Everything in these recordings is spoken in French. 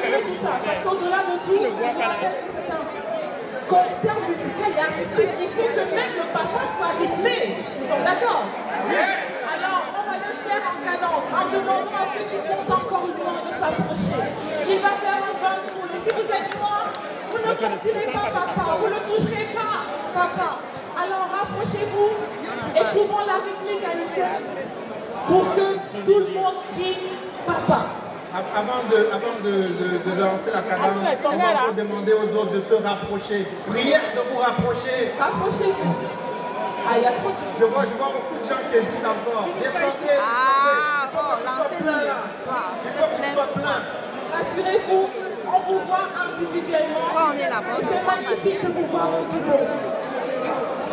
tout ça. Parce qu'au-delà de tout, je vous rappelle que c'est un concert musical et artistique. Il faut que même le papa soit rythmé. Nous sommes d'accord? Alors, on va le faire en cadence, en demandant à ceux qui sont encore loin de s'approcher. Il va faire un de roule. Et si vous êtes loin, vous ne sentirez pas papa, vous ne le toucherez pas, papa. Alors rapprochez-vous et trouvons la rythmique à pour que tout le monde crie papa. Avant de, avant de, de, lancer la cadence, on va vous demander aux autres de se rapprocher. Prière de vous rapprocher. Rapprochez-vous. Ah, il y a trop de gens. Je vois, je vois beaucoup de gens qui hésitent encore. Descendez, ah, descendez. Il faut que ce soit plein là. Il faut que ce soit plein. Rassurez-vous, on vous voit individuellement. on est là Et c'est magnifique de vous voir aussi beau.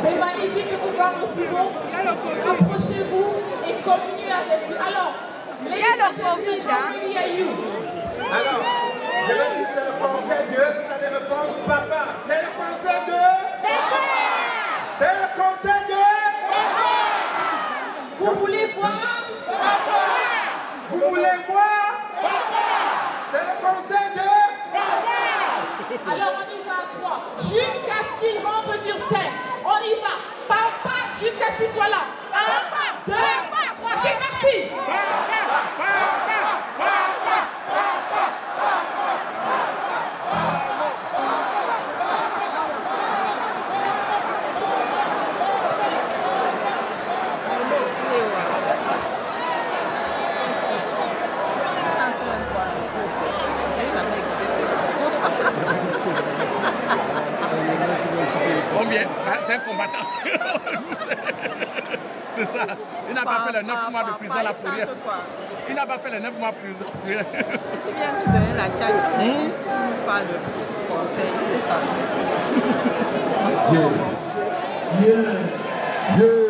C'est magnifique de vous voir aussi beau. Rapprochez-vous et communiez avec lui. Alors, gentlemen, how ready are you? Alors, je vais dire c'est le conseil de, C'est un combattant. C'est ça. Il n'a pas, fait les 9 mois de prison là pour rien. Il n'a pas fait les 9 mois de prison pour rien. Il vient de donner la tchatche. Hmm? Il nous parle de conseil. Il s'est chanté. Yeah. Yeah. Yeah.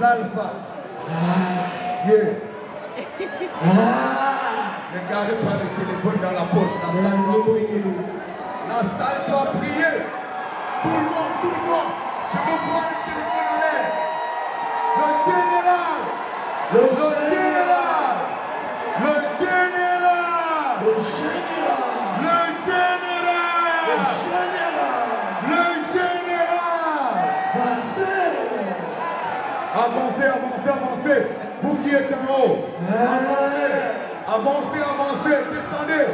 L'alpha. Ah, yeah. Ah, ne gardez pas le téléphone dans la poche, la salle doit prier. La salle doit prier. Tout le monde, tout le monde. Je me vois le téléphone en l'air. Le général. Le, général. Avancez, avancez, avancez. Vous qui êtes en haut. Avancez, avancez. Descendez.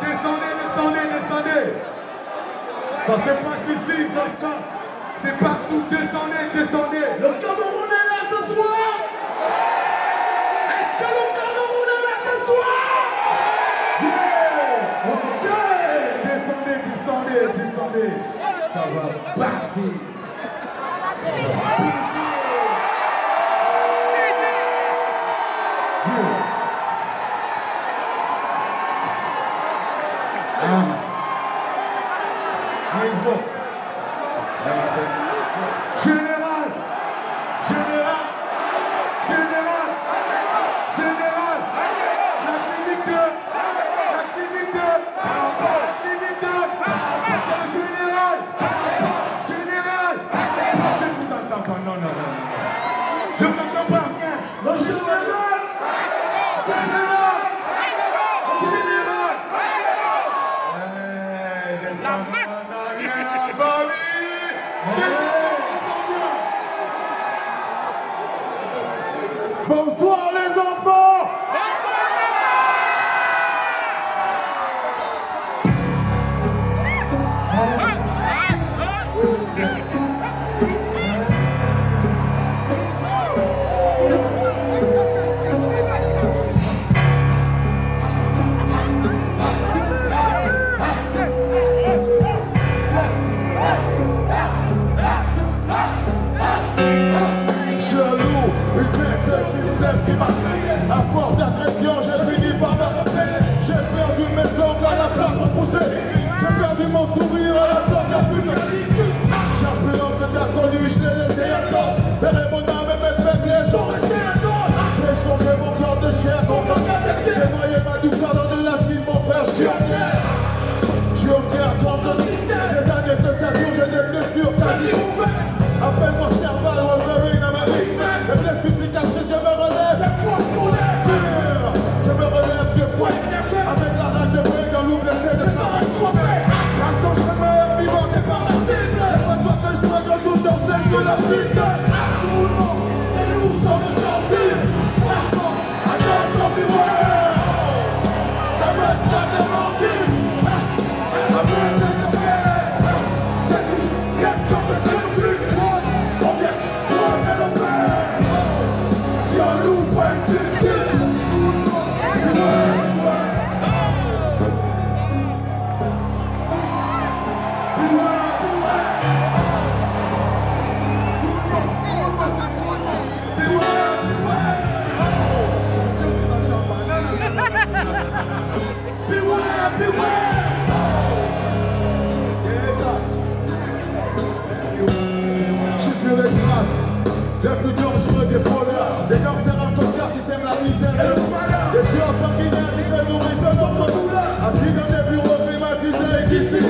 Descendez, descendez, descendez. Ça se passe ici, ça se passe. C'est partout. Descendez, descendez. Le Cameroun est là ce soir. Est-ce que le Cameroun est là ce soir? Yeah. Ok. Descendez, descendez, descendez. Ça va partir.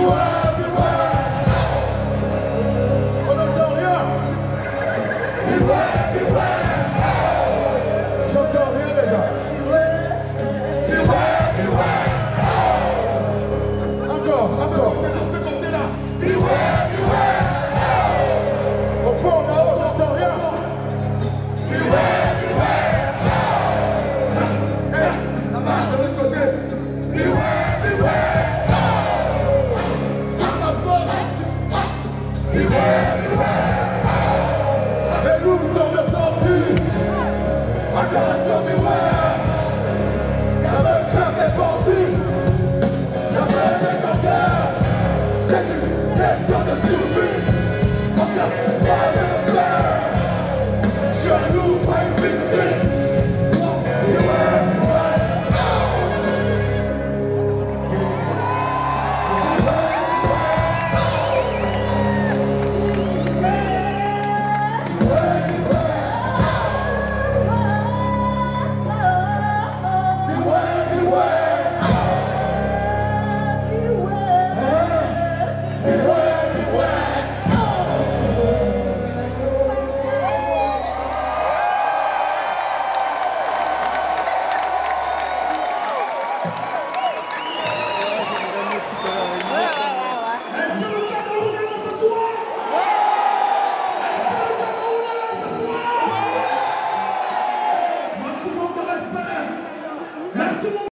world.